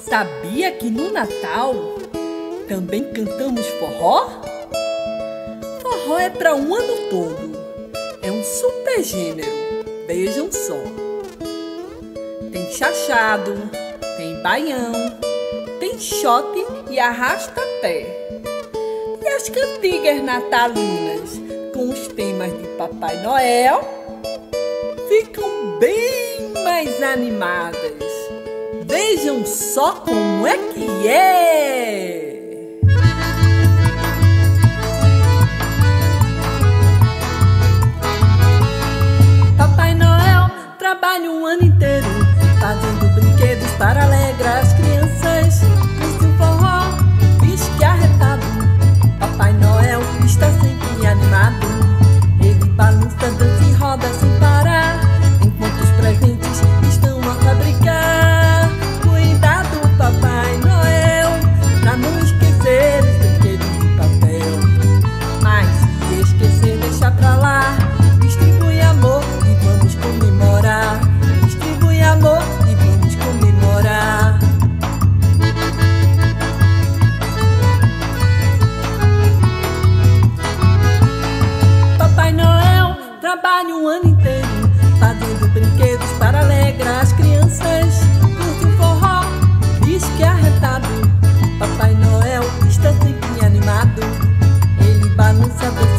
Sabia que no Natal também cantamos forró? Forró é para um ano todo. É um super gênero. Vejam só. Tem chachado, tem baião, tem shot e arrasta-pé. E as cantigas natalinas com os temas de Papai Noel ficam bem mais animadas. Vejam só como é que é! Papai Noel trabalha um ano inteiro fazendo brinquedos para alegrar as crianças. Mas o forró pisque é arretado. Papai Noel está sempre animado. Ele balança, dança e roda sempre. trabalha o ano inteiro fazendo brinquedos para alegrar as crianças. Curte forró, diz que é arretado. Papai Noel está sempre animado. Ele balança você.